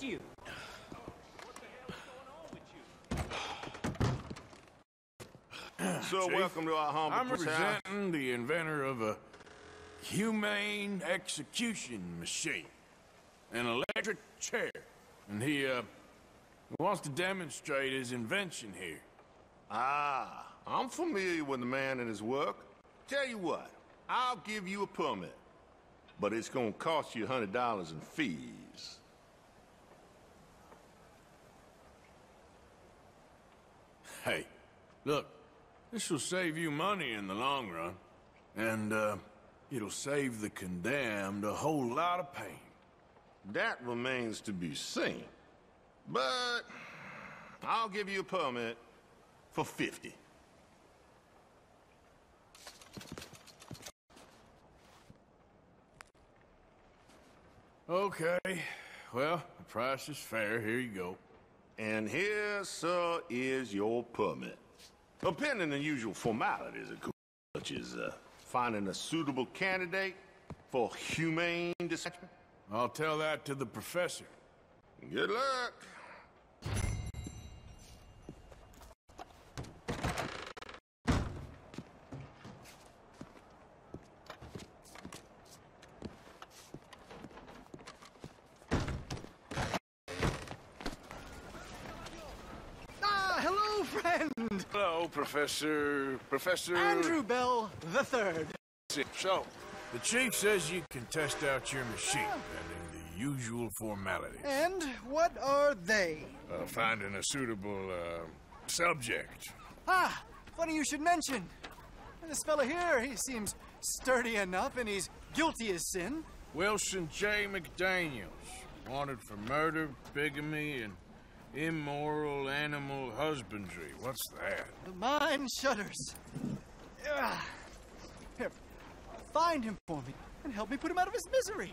this you? So Chief, welcome to our humble I'm house. representing the inventor of a humane execution machine, an electric chair, and he uh wants to demonstrate his invention here. Ah, I'm familiar with the man and his work. Tell you what, I'll give you a permit, but it's gonna cost you a hundred dollars in fees. Hey, look, this will save you money in the long run, and uh, it'll save the condemned a whole lot of pain. That remains to be seen. But I'll give you a permit for 50. Okay, well, the price is fair. Here you go. And here, sir, is your permit. Pending the usual formalities, of course, such as uh, finding a suitable candidate for humane dissection. I'll tell that to the professor. Good luck. Ah, hello, friend! Hello, Professor... Professor... Andrew Bell the Third. So, the chief says you can test out your machine, pending the usual formalities. And what are they? Uh, finding a suitable, uh, subject. Ah, funny you should mention. This fella here, he seems sturdy enough and he's guilty as sin. Wilson J. McDaniels, wanted for murder, bigamy, and immoral animal husbandry. What's that? The mind shudders. Here, find him for me and help me put him out of his misery.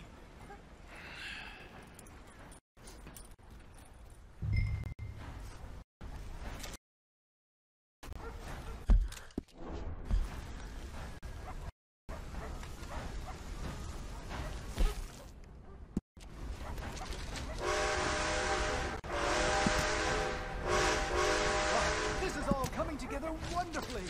This is all coming together wonderfully.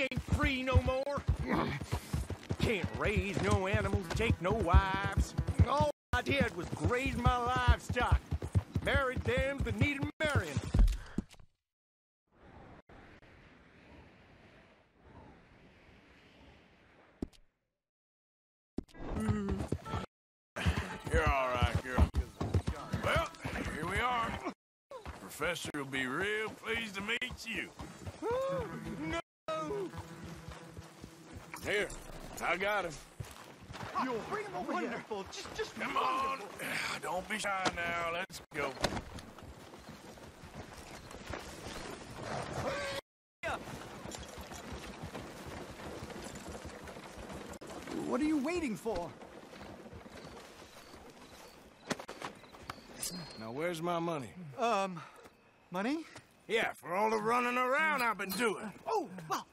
We ain't free no more. Can't raise no animals, take no wives. All I did was graze my livestock. Married them that needed marrying. Mm. You're all right, girl. Well, here we are. Professor will be real pleased to meet you. No! Here, I got him. You're bring him over wonderful. Just, just Come on. Don't be shy now. Let's go. What are you waiting for? Now, where's my money? Um, money? Yeah, for all the running around I've been doing. Oh, well,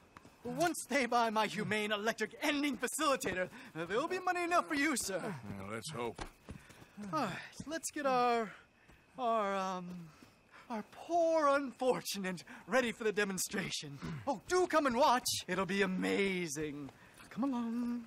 once they buy my humane electric ending facilitator, uh, there'll be money enough for you, sir. Well, let's hope. All right, let's get our, our, um, our poor unfortunate ready for the demonstration. Oh, do come and watch. It'll be amazing. Come along.